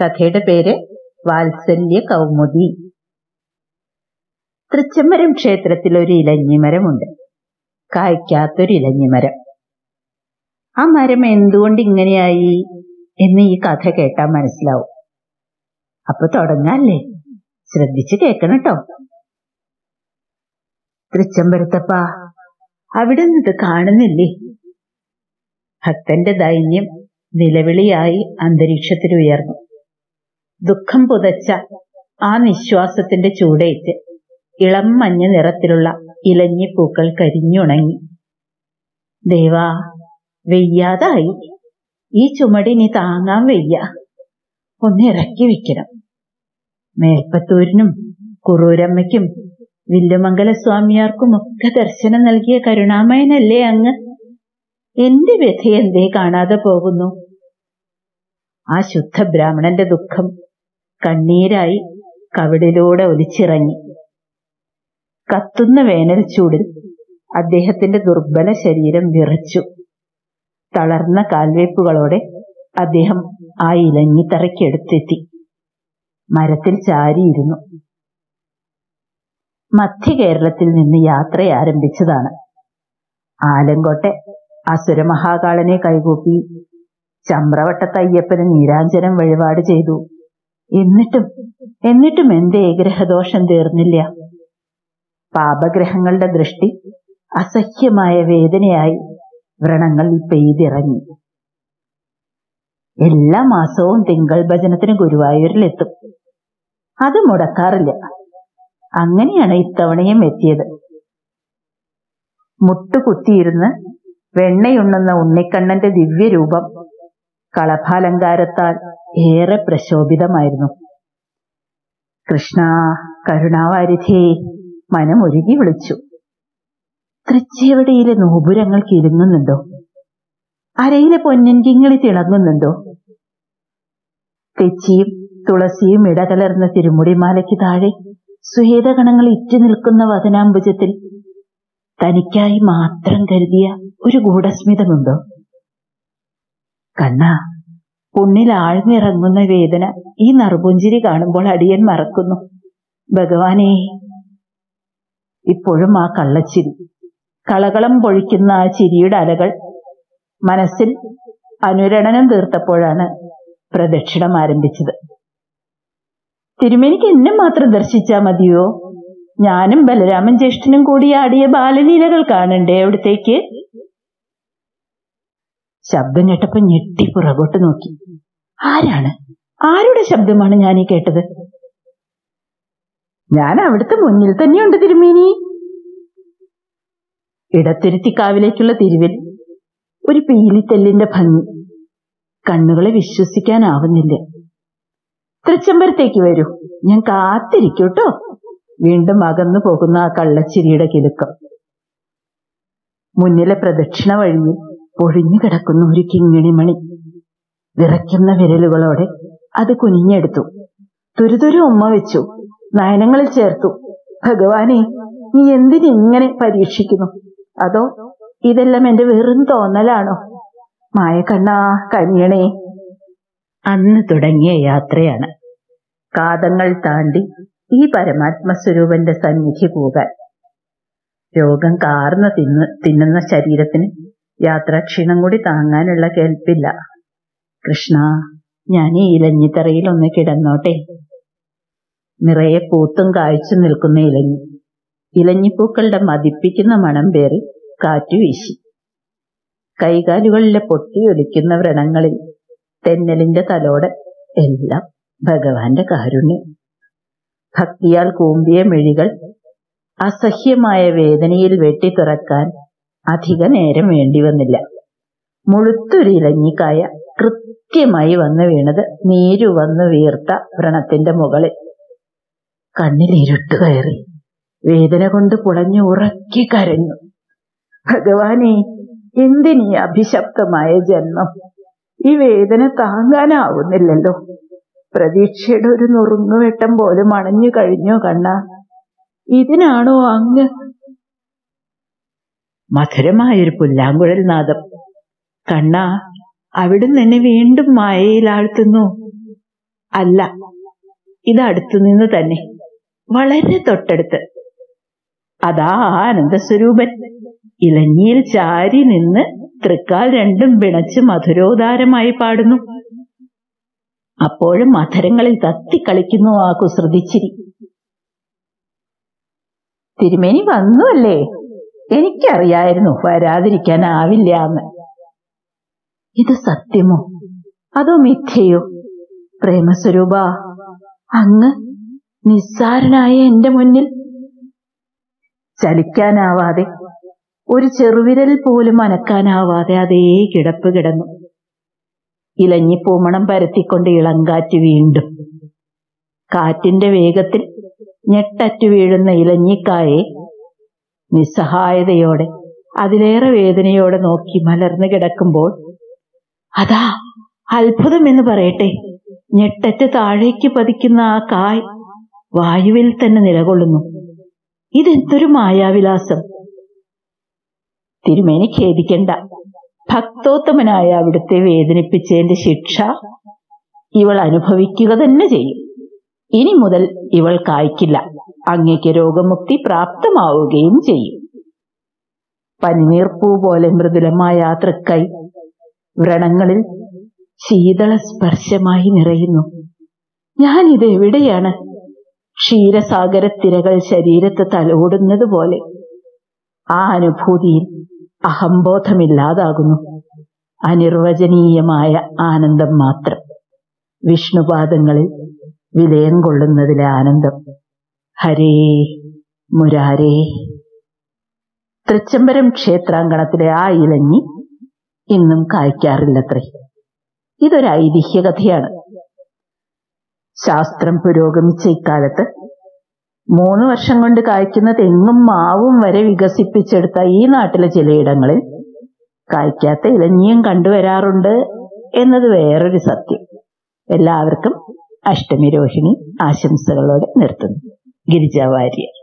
കഥയുടെ പേര് വാത്സല്യ കൗമുദി. തൃച്ചംബരം ക്ഷേത്രത്തിൽ ഒരു ഇലഞ്ഞിമരമുണ്ട് കായ്ക്കാത്തൊരു ഇലഞ്ഞിമരം ആ മരം എന്തുകൊണ്ട് ഇങ്ങനെയായി എന്ന് ഈ കഥ കേട്ടാൽ മനസ്സിലാവും. അപ്പൊ തുടങ്ങാല്ലേ? ശ്രദ്ധിച്ചു കേക്കണം കേട്ടോ തൃച്ചംബരത്തപ്പ അവിടെ ഇത് കാണുന്നില്ലേ? ഭക്തന്റെ ദൈന്യം നിലവിളിയായി അന്തരീക്ഷത്തിൽ ഉയർന്നു ദുഃഖം പുതച്ച ആ നിശ്വാസത്തിന്റെ ചൂടേറ്റ് ഇളം മഞ്ഞ നിറത്തിലുള്ള ഇലഞ്ഞി പൂക്കൾ കരിഞ്ഞുണങ്ങി. ദേവാ വെയ്യാതായി. ഈ ചുമടിനി താങ്ങാൻ വയ്യ. ഒന്ന് ഇറക്കി വെക്കണം. മേൽപ്പത്തൂരിനും കുറൂരമ്മയ്ക്കും ഒക്കെ ദർശനം നൽകിയ കരുണാമയനല്ലേ അങ്ങ്? എന്റെ വ്യഥയെന്തേ കാണാതെ പോകുന്നു? ആ ശുദ്ധ ബ്രാഹ്മണന്റെ ദുഃഖം കണ്ണീരായി കവിടിലൂടെ ഒലിച്ചിറങ്ങി. കത്തുന്ന വേനൽ ചൂടിൽ അദ്ദേഹത്തിന്റെ ദുർബല ശരീരം വിറച്ചു. തളർന്ന കാൽവയ്പ്പുകളോടെ അദ്ദേഹം ആ ഇലങ്ങിത്തറയ്ക്കെടുത്തെത്തി മരത്തിൽ ചാരിയിരുന്നു. മധ്യ കേരളത്തിൽ നിന്ന് യാത്ര ആരംഭിച്ചതാണ്. ആലങ്കോട്ടെ അസുരമഹാകാളനെ കൈകൂപ്പി ചമ്രവട്ടത്തയ്യപ്പന് നീരാഞ്ജനം വഴിപാട് ചെയ്തു. എന്നിട്ടും എന്നിട്ടും എന്തേ ഗ്രഹദോഷം തീർന്നില്ല. പാപഗ്രഹങ്ങളുടെ ദൃഷ്ടി അസഹ്യമായ വേദനയായി വ്രണങ്ങൾ പെയ്തിറങ്ങി. എല്ലാ മാസവും തിങ്കൾ ഭജനത്തിന് ഗുരുവായൂരിലെത്തും. അത് മുടക്കാറില്ല. അങ്ങനെയാണ് ഇത്തവണയും എത്തിയത്. മുട്ടുകുത്തിയിരുന്ന് വെണ്ണയുണ്ണുന്ന ഉണ്ണിക്കണ്ണന്റെ ദിവ്യരൂപം കളഭാലങ്കാരത്താൽ ഏറെ പ്രശോഭിതമായിരുന്നു. കൃഷ്ണ കരുണാവാരിധി മനമൊരുകി വിളിച്ചു. തൃച്ചേവടിയിലെ നോപുരങ്ങൾ കിരുങ്ങുന്നുണ്ടോ അരയിലെ പൊന്നൻകിങ്ങളി തിളങ്ങുന്നുണ്ടോ? തെച്ചിയും തുളസിയും ഇടകലർന്ന തിരുമുടിമാലയ്ക്ക് താഴെ ശ്വേതകണങ്ങൾ ഇറ്റു നിൽക്കുന്ന വതനാംബുജത്തിൽ തനിക്കായി മാത്രം കരുതിയ ഒരു ഗൂഢസ്മിതമുണ്ടോ? കണ്ണ പുണ്ണിൽ ആഴ്ന്നിറങ്ങുന്ന വേദന ഈ നറുപുഞ്ചിരി കാണുമ്പോൾ അടിയൻ മറക്കുന്നു. ഭഗവാനെ ഇപ്പോഴും ആ കള്ളച്ചിരി. കളകളം പൊഴിക്കുന്ന ആ ചിരിയുടെ അലകൾ മനസ്സിൽ അനുരണനം തീർത്തപ്പോഴാണ് പ്രദക്ഷിണം ആരംഭിച്ചത്. തിരുമേനിക്ക് എന്നെ മാത്രം ദർശിച്ചാ മതിയോ? ഞാനും ബലരാമൻ ജ്യേഷ്ഠനും കൂടി ആടിയ ബാലലീലകൾ കാണണ്ടേ അവിടത്തേക്ക്? ശബ്ദം കേട്ടപ്പോ ഞെട്ടി പുറകോട്ട് നോക്കി. ആരാണ്? ആരുടെ ശബ്ദമാണ് ഞാൻ ഈ കേട്ടത്? ഞാൻ അവിടുത്തെ മുന്നിൽ തന്നെയുണ്ട് തിരുമേനി. ഇടത്തിരുത്തിക്കാവിലേക്കുള്ള തിരുവിൽ ഒരു പീലിത്തെല്ലിന്റെ ഭംഗി. കണ്ണുകളെ വിശ്വസിക്കാനാവുന്നില്ല. തൃച്ചമ്പരത്തേക്ക് വരൂ. ഞാൻ കാത്തിരിക്കൂട്ടോ വീണ്ടും അകന്നു പോകുന്ന ആ കള്ളച്ചിരിയുടെ കിലുക്കം. മുന്നിലെ പ്രദക്ഷിണ വഴിയിൽ പൊഴിഞ്ഞു കിടക്കുന്ന ഒരു കിങ്ങിണിമണി. വിറയ്ക്കുന്ന വിരലുകളോടെ അത് കുനിഞ്ഞെടുത്തു. തുരുതുരു ഉമ്മ വെച്ചു. നയനങ്ങളിൽ ചേർത്തു. ഭഗവാനെ നീ എന്തിനിങ്ങനെ പരീക്ഷിക്കുന്നു? അതോ ഇതെല്ലാം എന്റെ വെറും തോന്നലാണോ? മായ കണ്ണാ കനിയണേ. അന്ന് തുടങ്ങിയ യാത്രയാണ്. കാതങ്ങൾ താണ്ടി ഈ പരമാത്മസ്വരൂപന്റെ സന്നിധി പോകാൻ. രോഗം കാർന്ന് തിന്ന് തിന്നുന്ന ശരീരത്തിന് യാത്രാക്ഷീണം കൂടി താങ്ങാനുള്ള കേൾപ്പില്ല കൃഷ്ണ ഞാൻ ഈ ഇലഞ്ഞിത്തറയിൽ ഒന്ന് കിടന്നോട്ടെ. നിറയെ പൂത്തും കായ്ച്ചു നിൽക്കുന്ന ഇലഞ്ഞി. ഇലഞ്ഞിപ്പൂക്കളുടെ മതിപ്പിക്കുന്ന മണം പേറി കാറ്റു വീശി. കൈകാലുകളിലെ പൊട്ടിയൊലിക്കുന്ന വ്രണങ്ങളിൽ തെന്നലിന്റെ തലോടെ എല്ലാം ഭഗവാന്റെ കാരുണ്യം. ഭക്തിയാൽ കൂമ്പിയ മെഴികൾ അസഹ്യമായ വേദനയിൽ വെട്ടി തുറക്കാൻ അധിക നേരം വേണ്ടി വന്നില്ല. മുഴുത്തൊരു ഇലഞ്ഞിക്കായ കൃത്യമായി വന്നു വീണത് നീരു വന്നു വീർത്ത വ്രണത്തിന്റെ മുകളിൽ. കണ്ണിൽ ഇരുട്ട് കയറി. വേദന കൊണ്ട് പുളഞ്ഞു ഉറക്കി കരഞ്ഞു. ഭഗവാനെ എന്തിനീ അഭിശപ്തമായ ജന്മം? ഈ വേദന താങ്ങാനാവുന്നില്ലല്ലോ. പ്രതീക്ഷയുടെ ഒരു നുറുങ്ങുവെട്ടം പോലും അണഞ്ഞു കഴിഞ്ഞോ കണ്ണ? ഇതിനാണോ അങ്ങ് മധുരമായൊരു പുല്ലാങ്കുഴൽ നാദം. കണ്ണ അവിടുന്ന് എന്നെ വീണ്ടും മായയിൽ ആഴ്ത്തുന്നു അല്ല ഇത് നിന്ന് തന്നെ വളരെ തൊട്ടടുത്ത്. അതാ ആനന്ദസ്വരൂപൻ. ഇലഞ്ഞിയിൽ ചാരി നിന്ന് തൃക്കാൽ രണ്ടും പിണച്ച് മധുരോദാരമായി പാടുന്നു. അപ്പോഴും മധുരങ്ങളിൽ തത്തിക്കളിക്കുന്നു ആ കുസൃതിച്ചിരി. തിരുമേനി വന്നു അല്ലേ? എനിക്കറിയായിരുന്നു വരാതിരിക്കാനാവില്ല എന്ന് ഇത് സത്യമോ? അതോ മിഥ്യയോ? പ്രേമസ്വരൂപ അങ്ങ് നിസ്സാരനായ എന്റെ മുന്നിൽ ചലിക്കാനാവാതെ ഒരു ചെറുവിരൽ പോലും അനക്കാനാവാതെ അതേ കിടപ്പ് കിടന്നു. ഇലഞ്ഞിപ്പൂമണം പരത്തിക്കൊണ്ട് ഇളങ്കാറ്റ് വീണ്ടും. കാറ്റിന്റെ വേഗത്തിൽ ഞെട്ടറ്റു വീഴുന്ന ഇലഞ്ഞിക്കായെ നിസ്സഹായതയോടെ അതിലേറെ വേദനയോടെ നോക്കി മലർന്നു കിടക്കുമ്പോൾ അതാ അത്ഭുതം എന്ന് പറയട്ടെ. ഞെട്ടറ്റ് താഴേക്ക് പതിക്കുന്ന ആ കായ് വായുവിൽ തന്നെ നിലകൊള്ളുന്നു. ഇതെന്തൊരു മായാവിലാസം. തിരുമേനി ഖേദിക്കണ്ട. ഭക്തോത്തമനായ അവിടുത്തെ വേദനിപ്പിച്ചതിന്റെ ശിക്ഷ ഇവൾ അനുഭവിക്കുക തന്നെ ചെയ്യും. ഇനി മുതൽ ഇവൾ കായ്ക്കില്ല. അങ്ങയ്ക്ക് രോഗമുക്തി പ്രാപ്തമാവുകയും ചെയ്യും. പനിനീർപ്പൂ പോലെ മൃദുലമായ ആ തൃക്കൈ വ്രണങ്ങളിൽ ശീതള സ്പർശമായി നിറയുന്നു. ഞാനിത് എവിടെയാണ്? ക്ഷീരസാഗരത്തിരകൾ ശരീരത്ത് തലോടുന്നത് പോലെ. ആ അനുഭൂതിയിൽ അഹംബോധമില്ലാതാകുന്നു. അനിർവചനീയമായ ആനന്ദം മാത്രം. വിഷ്ണുപാദങ്ങളിൽ വിലയം കൊള്ളുന്നതിലെ ആനന്ദം. ഹരേ മുരാരേ. തൃച്ചംബരം ക്ഷേത്രാങ്കണത്തിലെ ആ ഇലഞ്ഞി ഇന്നും കായ്ക്കാറില്ലത്രേ. ഇതൊരു ഐതിഹ്യ കഥയാണ് ശാസ്ത്രം പുരോഗമിച്ച ഇക്കാലത്ത് മൂന്ന് വർഷം കൊണ്ട് കായ്ക്കുന്ന തെങ്ങും മാവും വരെ വികസിപ്പിച്ചെടുത്ത ഈ നാട്ടിലെ ചിലയിടങ്ങളിൽ കായ്ക്കാത്ത ഇലഞ്ഞിയും കണ്ടുവരാറുണ്ട് എന്നത് വേറൊരു സത്യം. എല്ലാവർക്കും അഷ്ടമി രോഹിണി ആശംസകളോടെ നിർത്തുന്നു. girjawa dai